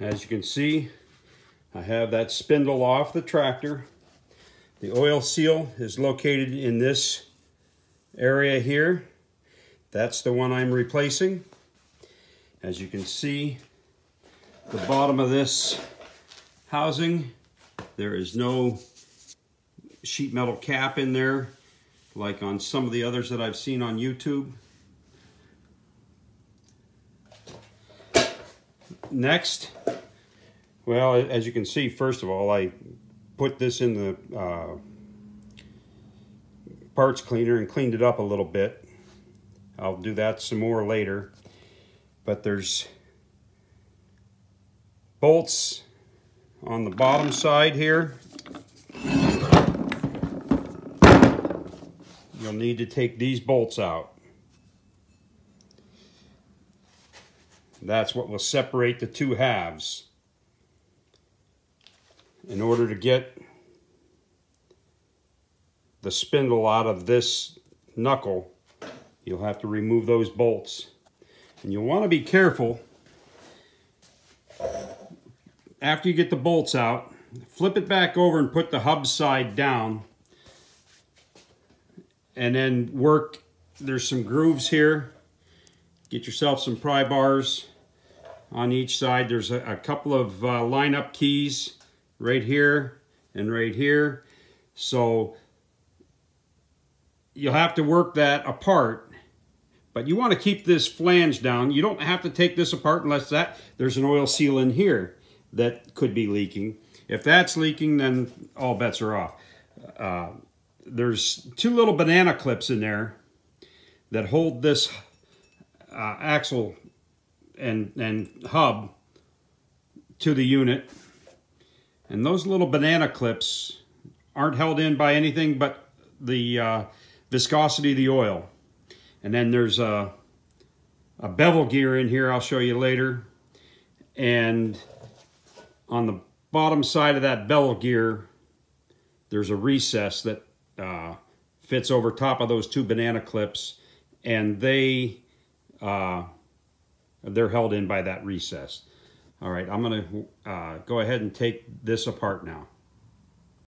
As you can see, I have that spindle off the tractor. The oil seal is located in this area here. That's the one I'm replacing. As you can see, the bottom of this housing, there is no sheet metal cap in there like on some of the others that I've seen on YouTube. Next, well, as you can see, first of all, I put this in the uh, parts cleaner and cleaned it up a little bit. I'll do that some more later. But there's bolts on the bottom side here. You'll need to take these bolts out. That's what will separate the two halves. In order to get the spindle out of this knuckle, you'll have to remove those bolts. And you'll want to be careful after you get the bolts out, flip it back over and put the hub side down. And then work, there's some grooves here Get yourself some pry bars on each side. There's a, a couple of uh, lineup keys right here and right here. So you'll have to work that apart. But you want to keep this flange down. You don't have to take this apart unless that there's an oil seal in here that could be leaking. If that's leaking, then all bets are off. Uh, there's two little banana clips in there that hold this uh, axle and, and hub to the unit. And those little banana clips aren't held in by anything but the uh, viscosity of the oil. And then there's a, a bevel gear in here I'll show you later. And on the bottom side of that bevel gear, there's a recess that uh, fits over top of those two banana clips. And they uh, they're held in by that recess. All right, I'm going to uh, go ahead and take this apart now.